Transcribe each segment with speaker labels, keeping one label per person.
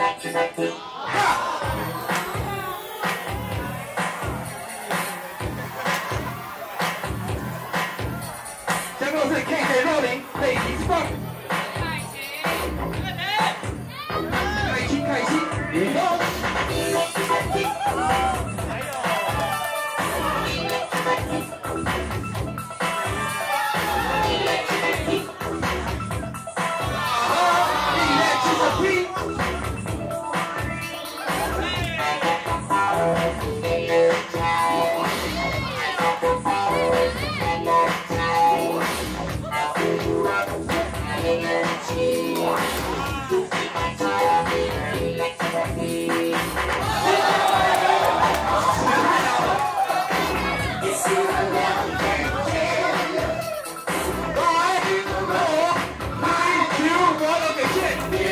Speaker 1: Ha!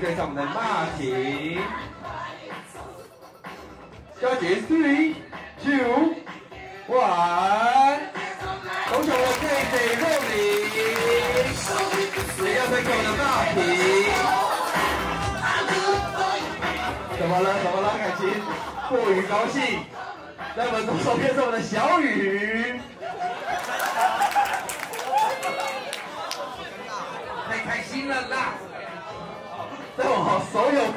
Speaker 1: 对上我们的马婷。交接 three, two, one。恭喜我们 KK Rolling，也要推给我们的马婷。怎么了？怎么了？感情过于高兴。那么左手边是我们的小雨，太开心了啦！所有。